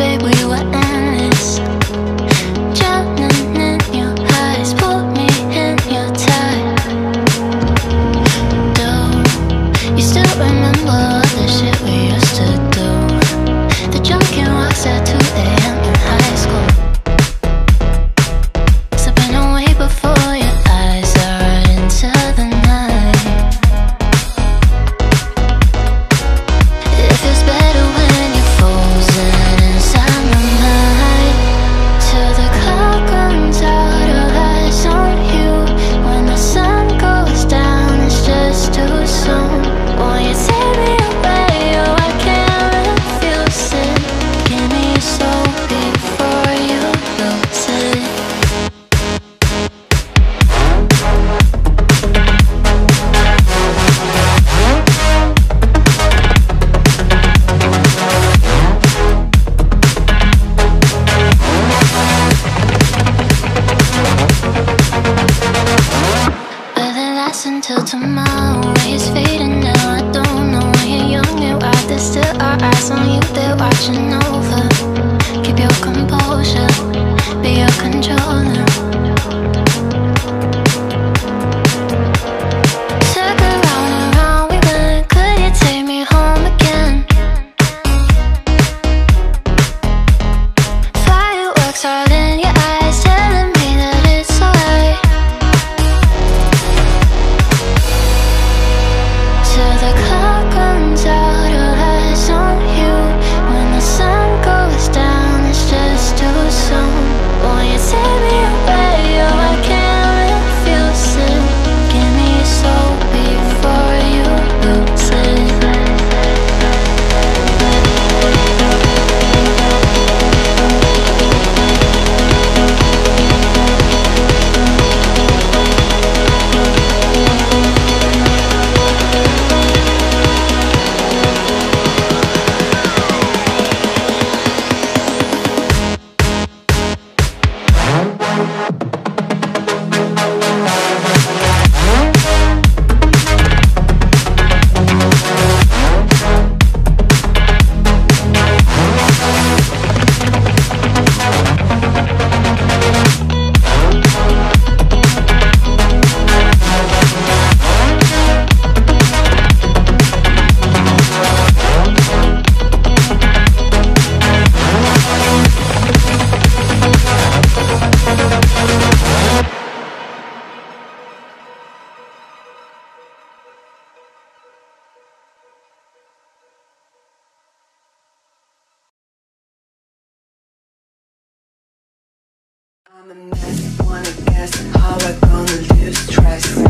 babe, we I'm a mess, wanna guess how I'm gonna lose stress?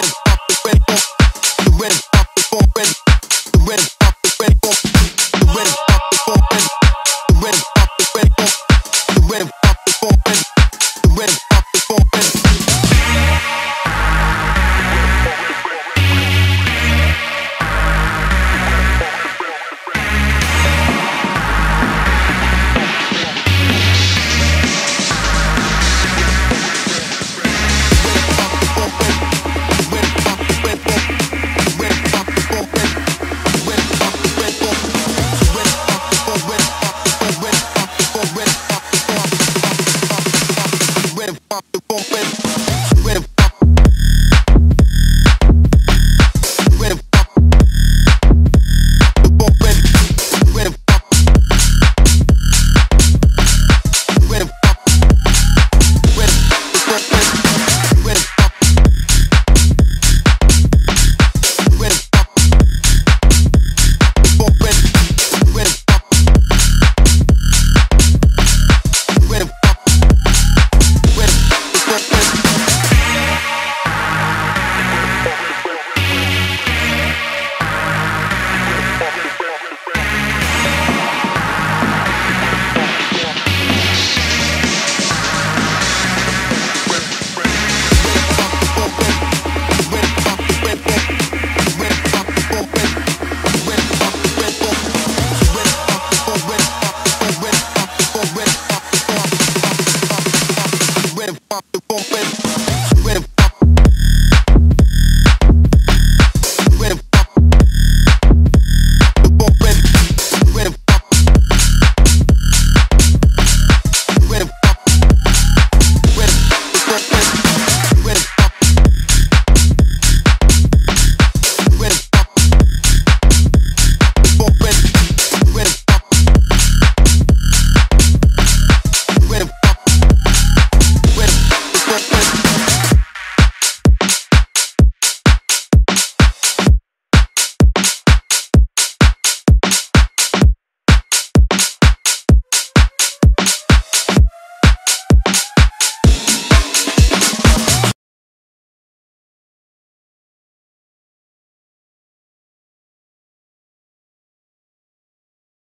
wind, up the bank,